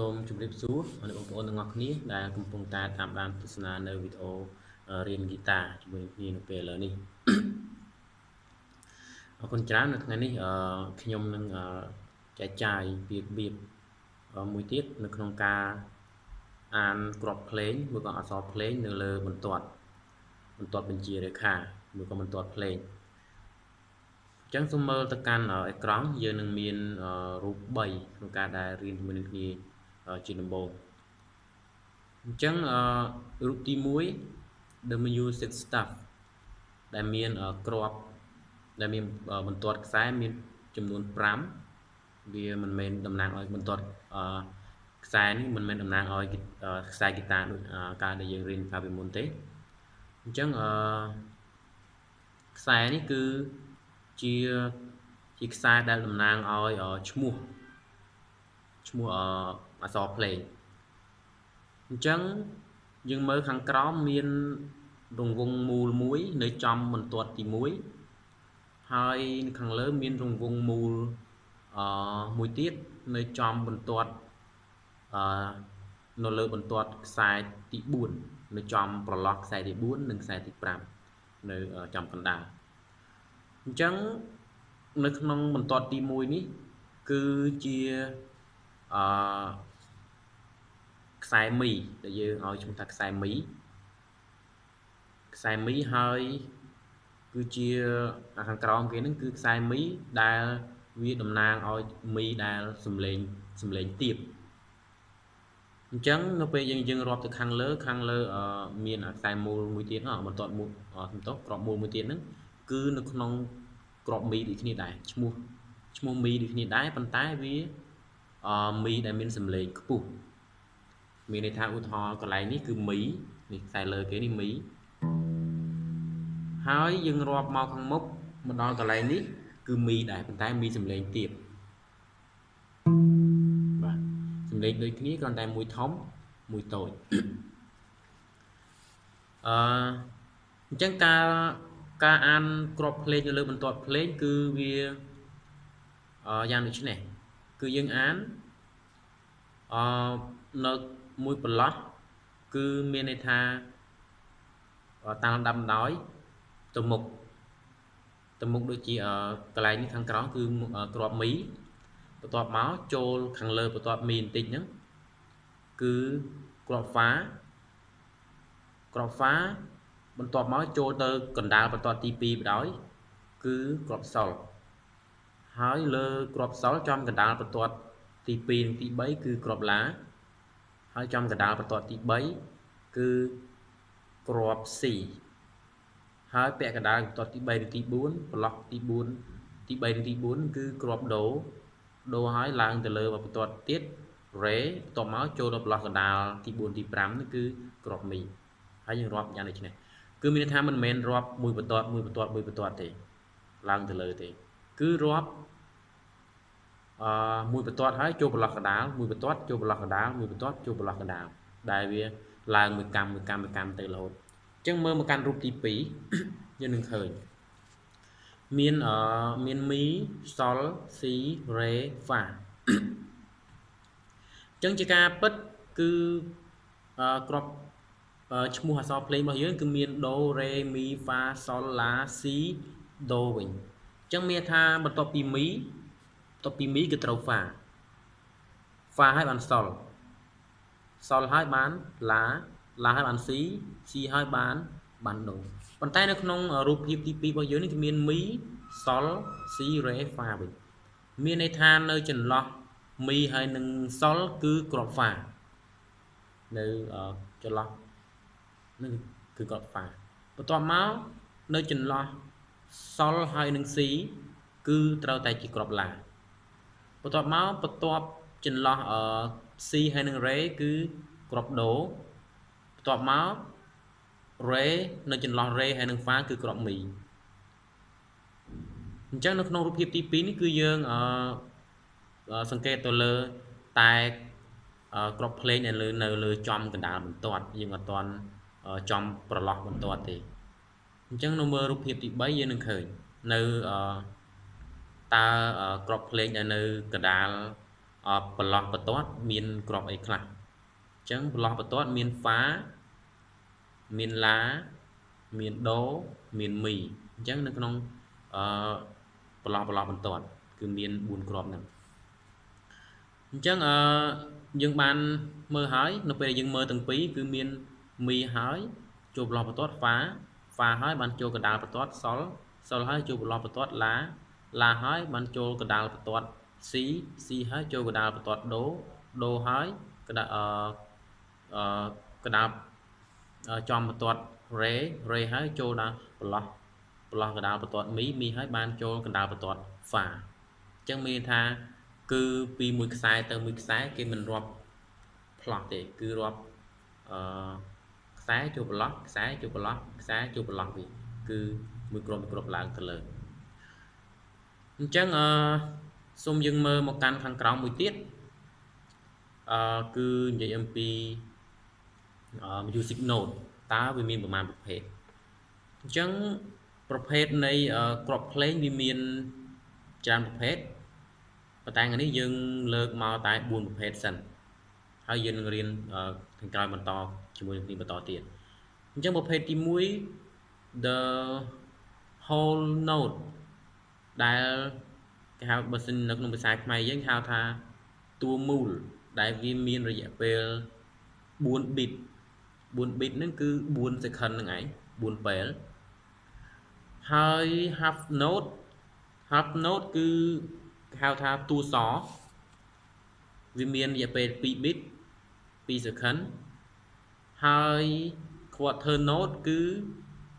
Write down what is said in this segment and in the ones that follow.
សូមជម្រាបសួរអរបងប្អូនទាំងអស់គ្នាដែលកំពុងតែតាមដានទស្សនានៅវីដេអូរៀនហ្គីតាជាមួយគ្នានៅពេលឥឡូវនេះអរគុណច្រើននៅថ្ងៃនេះខ្ញុំនឹងចែកចាយពីរបៀបមួយទៀតនៅក្នុងការអានក្របភ្លេងមួយក៏អក្សរភ្លេងនៅលើបន្ទាត់បន្ទាត់បញ្ជារេខាមួយក៏បន្ទាត់ភ្លេងអញ្ចឹងសូមមើលទៅកាន់អេក្រង់យើងនឹងមានរូប3ក្នុងការដែលរៀនជាមួយនឹងគ្នា ជាដំបូងអញ្ចឹងរូបទី1 the music stuff ដែលមានក្របដែលមានបន្ទាត់ខ្សែមានចំនួន5វាមិនមែនតំណាងឲ្យបន្ទាត់ខ្សែនេះមិនមែនតំណាងឲ្យខ្សែហ្គីតាដូចការដែលយើងរៀនកាលពីមុនទេអញ្ចឹងអឺខ្សែនេះគឺជាជាខ្សែដែលតំណាងឲ្យឈ្មោះឈ្មោះអ ក្សរភ្លេងអញ្ចឹងយើងមើលខាងក្រោមមានរង្វង់មូលមួយនៅចំបន្ទាត់ទី1ហើយខាងលើមានរង្វង់មូលអឺមួយទៀតនៅចំបន្ទាត់អឺនៅលើបន្ទាត់ខ្សែទី4នៅចំប្រឡោះខ្សែទី4និងខ្សែទី5នៅចំកណ្ដាលអញ្ចឹងនៅក្នុងបន្ទាត់ទី1នេះ គឺជាអឺ ខ្សែមីដែលយើងឲ្យឈ្មោះថាខ្សែមីខ្សែមីហើយគឺជាខាងក្រោមគេហ្នឹងគឺខ្សែមីដែលវាតំណាងឲ្យមីដែលសំលេងសំលេងទៀបអញ្ចឹងនៅពេលយើងយើងរាប់ទៅខាងលើ ខាងលើមានខ្សែមូលមួយទៀតហ្នឹងបន្ទាត់មូលសំទោសក្របមូលមួយទៀតហ្នឹងគឺនៅក្នុងក្របមីដូចគ្នាដែរឈ្មោះឈ្មោះមីដូចគ្នាដែរប៉ុន្តែវាអមីដែលមានសម្លេងខ្ពស់ មានន័យថាឧទាហរណ៍កន្លែងនេះគឺមីនេះខ្សែលើគេនេះមីហើយយើងរាប់មកខាងមុខមកដល់កន្លែងនេះគឺមីដែរប៉ុន្តែមីសម្លេងទៀតបាទសម្លេងដូចគ្នាគ្រាន់តែមួយធំមួយតូចអឺអញ្ចឹងការការអានក្របភ្លេងនៅលើបន្ទាត់ភ្លេងគឺវាអឺយ៉ាងដូចនេះគឺយើងអានអឺនៅ មួយប្រឡោះគឺមានន័យថាតាមលំដាប់ដោយទៅមុខទៅមុខដូចជាកន្លែងនេះខាងក្រោមគឺក្របមីបន្ទាប់មកចូលខាងលើបន្ទាប់មីបន្តិចហ្នឹងគឺក្របហ្វាក្របហ្វាបន្ទាប់មកចូលទៅកណ្ដាលបន្ទាត់ទី2បដ ாய் គឺក្របសុលហើយលើក្របសុលចំកណ្ដាលបន្ទាត់ទី2និងទី3គឺក្របឡា ហើយចំកណ្ដាលបន្ទាត់ទី3គឺក្រប C ហើយពាក់កណ្ដាលបន្ទាត់ទី3និងទី4ប្រឡោះទី4ទី3និងទី4គឺក្របដូដូហើយឡើងទៅលើបន្ទាត់ទៀត Re បន្ទាប់មកចូលដល់ប្រឡោះកណ្ដាលទី4ទី5នេះគឺក្របមីហើយយើងរាប់យ៉ាងដូចនេះគឺមានន័យថាមិនមែនរាប់មួយបន្ទាត់មួយបន្ទាត់មួយបន្ទាត់ទេឡើងទៅលើទេ គឺរាប់ អឺមួយបន្ទាត់ហើយចូលប្រឡោះកដាលមួយបន្ទាត់ចូលប្រឡោះកដាលមួយបន្ទាត់ចូលប្រឡោះកដាលដែលវាឡើងមួយកម្មមួយកម្មមួយកម្មទៅរហូតអញ្ចឹងមើលមកកាន់រូបទី2យើងនឹងឃើញមានអឺមានមីសលស៊ីរ៉េហ្វាអញ្ចឹងជាការពិតគឺអឺក្របឈ្មោះអក្សរភ្លេងរបស់យើងគឺមានដូរ៉េមីហ្វាសលឡាស៊ីដូវិញអញ្ចឹងមានថាបន្ទាប់ពីមី បន្ទាប់ពីមីគឺត្រូវហ្វាហ្វាហើយបានសលសលហើយបានឡាឡាហើយបានស៊ីស៊ីហើយបានបានដូប៉ុន្តែនៅក្នុងរូបភាពទី2របស់យើងនេះគឺមានមីសលស៊ីរ៉េហ្វាវិញមានន័យថានៅចន្លោះមីហើយនឹងសលគឺក្របហ្វានៅចន្លោះនឹងគឺក្របហ្វាបន្ទាប់មកនៅចន្លោះសលហើយនឹងស៊ីគឺត្រូវតែជាក្របឡា បន្ទាប់មកបន្ទាប់ចន្លោះអឺ C ហើយនឹង Re គឺក្របដូបន្ទាប់មក Re នៅចន្លោះ Re ហើយនឹង Fa គឺក្របមីអញ្ចឹងនៅក្នុងរូបភាពទី2នេះគឺយើងអឺសង្កេតទៅលើតែក្របភ្លេងនៅលើនៅលើចំកណ្ដាលបន្ទាត់យើងអត់ទាន់ចំប្រឡោះបន្ទាត់ទេអញ្ចឹងនៅមើលរូបភាពទី3យើងនឹងឃើញនៅអឺ តើក្របភ្លេងដែលនៅកដាលប្រឡោះបន្ទាត់មានក្របអីខ្លះអញ្ចឹងប្រឡោះបន្ទាត់មាន fa មាន la មាន do មាន mi អញ្ចឹងនៅក្នុងអឺប្រឡោះប្រឡោះបន្ទាត់គឺមាន4ក្របហ្នឹងអញ្ចឹងអឺយើងបានមើលហើយនៅពេលយើងមើលទាំងពីរគឺមាន mi ហើយចូលប្រឡោះបន្ទាត់ fa fa ហើយបានចូលកណ្ដាលបន្ទាត់ sol sol ហើយចូលប្រឡោះបន្ទាត់ la la ហើយបានចូលកណ្ដាលបន្ទាត់ C C ហើយចូលកដាលបន្ទាត់ដូដូហើយកដាអឺអឺកដាលចំបន្ទាត់ Re Re ហើយចូលដល់ប្រឡោះប្រឡោះកដាលបន្ទាត់មីមីហើយបានចូលកដាលបន្ទាត់ Fa អញ្ចឹងមានថាគឺពីមួយខ្សែទៅមួយខ្សែគេមិនរាប់ផ្លោះទេគឺរាប់អឺខ្សែចូលប្រឡោះខ្សែចូលប្រឡោះខ្សែចូលប្រឡោះវិញគឺមួយក្រុមមួយក្រុមឡើងទៅលើ អញ្ចឹងអឺសូមយើងមើលមកកាន់ខាងក្រោមមួយទៀតអឺគឺនិយាយអំពីអឺ music note តើវាមានប្រមាណប្រភេទអញ្ចឹងប្រភេទនៃក្របភ្លេងវាមានច្រើនប្រភេទប៉ុន្តែថ្ងៃនេះយើងលើកមកតែ4ប្រភេទសិនហើយយើងនឹងរៀនខាងក្រោយបន្តជាមួយនឹងនេះបន្តទៀតអញ្ចឹងប្រភេទទី1 the whole note ដែលគេហៅបើសិននៅក្នុងភាសាខ្មែរយើងហៅថាតួមូលដែលវាមានរយៈពេល4 bit 4 bit ហ្នឹងគឺ4 second ហ្នឹងឯង4ពេលហើយ half note half note គឺគេហៅថាតួសវាមានរយៈពេល2 bit 2 second ហើយ quarter note គឺ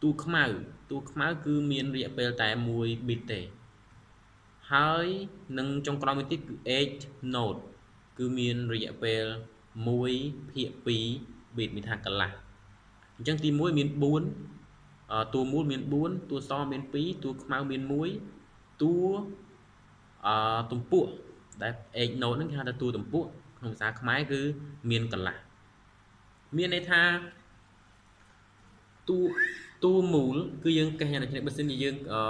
តួខ្មៅតួខ្មៅគឺមានរយៈពេលតែ1 bit ទេ ហើយនឹងចុងក្រោយមួយទៀតគឺ age node គឺមានរយៈពេល1ភាគ2 bit មានថាកន្លះអញ្ចឹងទី1មាន4តួមូលមាន4តួសមាន2តួខ្មៅមាន1តួអទំពក់ដែល age node ហ្នឹងគេហៅថាតួទំពក់ក្នុងភាសាខ្មែរគឺមានកន្លះមានន័យថាតួតួមូល គឺយើងកេះយ៉ាងនេះបើសិនជាយើងអឺ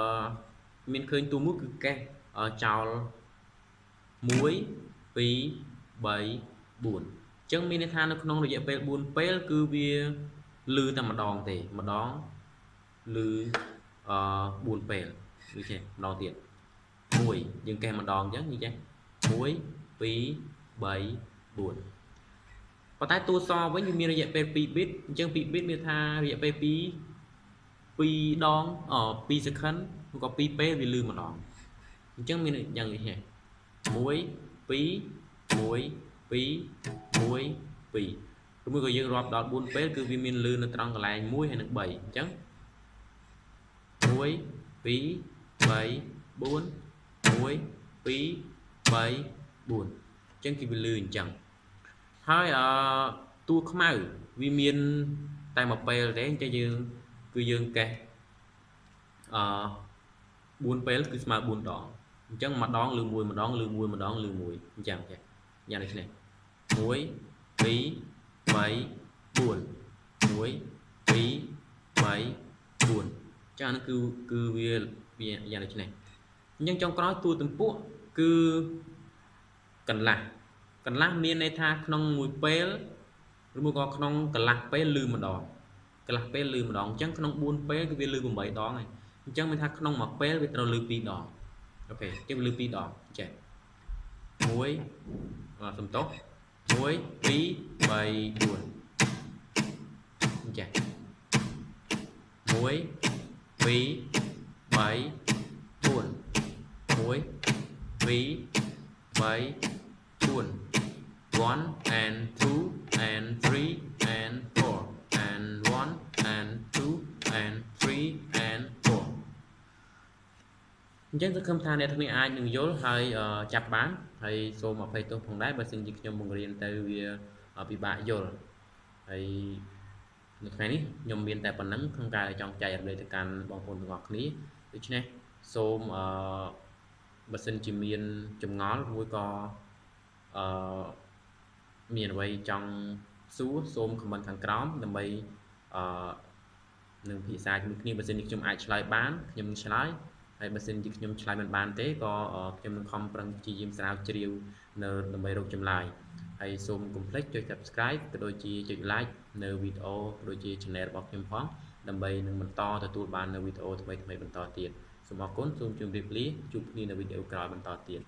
មានឃើញតួមូលគឺកេះ ចោល1 2 3 4អញ្ចឹងមានន័យថានៅក្នុងរយៈពេល4ពេលគឺវាលឺតែម្ដងទេម្ដងលឺអឺ4ពេលដូចចេះម្ដងទៀត1យើងកេះម្ដងអញ្ចឹងនេះចេះ1 2 3 4ប៉ុន្តែតួសវិញវាមានរយៈពេល2 bit អញ្ចឹង2 bit មានថារយៈពេល2 2ដងអ2 second ឬក៏2ពេលវាលឺម្ដង អញ្ចឹងមានយ៉ាងនេះហ៎1 2 1 2 1 2ឬមួយក៏យើងរាប់ដល់4ពេលគឺវាមានលឺនៅត្រង់កន្លែង1ហើយនិង3អញ្ចឹង1 2 3 4 1 2 3 4អញ្ចឹងគឺវាលឺអញ្ចឹងហើយអឺតួខ្មៅវាមានតែមួយពេលទេអញ្ចឹងយើងគឺយើងកេះអឺ4ពេលគឺស្មើ4ដង អញ្ចឹងម្ដងឬមួយម្ដងឬមួយម្ដងឬមួយអញ្ចឹងចេះយ៉ាងនេះនេះ1 2 3 4 1 2 3 4ចាហ្នឹងគឺគឺវាវាយ៉ាងនេះនេះអញ្ចឹងចុងក្រោយតួទំពួកគឺកន្លះកន្លះមានន័យថាក្នុងមួយពេលឬមួយក៏ក្នុងកន្លះពេលលឺម្ដងកន្លះពេលលឺម្ដងអញ្ចឹងក្នុង4ពេលគឺវាលឺ8ដងហើយអញ្ចឹងមានថាក្នុងមួយពេលវាត្រូវលឺ2ដង អូខេគេលើ2ដងចេះ1បាទសំទោស1 2 3 4ចេះ1 2 3 4 1 2 3 4 1 and 2 and 3 and 4 and 1 and 2 and 3 and អញ្ចឹងសង្ឃឹមថាអ្នកទាំងអាចនឹងយល់ហើយចាប់បានហើយសូមអភ័យទោសផងដែរបើសិនជាខ្ញុំបង្រៀនទៅវាពិបាកយល់ហើយនៅថ្ងៃនេះខ្ញុំមានតែប៉ុណ្្នឹងក្នុងការចង់ចែករំលែកទៅកាន់បងប្អូនទាំងអស់គ្នាដូច្នេះសូមអឺបើសិនជាមានចម្ងល់មួយក៏អឺមានអ្វីចង់សួរសូមខមមិនខាងក្រោមដើម្បីអឺនឹងភាសាជាមួយគ្នាបើសិនជាខ្ញុំអាចឆ្លើយបានខ្ញុំនឹងឆ្លើយ ហើយបើសិនជាខ្ញុំឆ្លើយមិនបានទេក៏ខ្ញុំនឹងខំប្រឹងព្យាយាមស្រាវជ្រាវនៅដើម្បីរកចម្លើយហើយសូមកុំភ្លេចចុច Subscribe ក៏ដូចជាចុច Like នៅវីដេអូក៏ដូចជា Channel របស់ខ្ញុំផងដើម្បីនឹងបន្តទទួលបាននៅវីដេអូថ្មីៗបន្តទៀតសូមអរគុណសូមជម្រាបលាជួបគ្នានៅវីដេអូក្រោយបន្តទៀត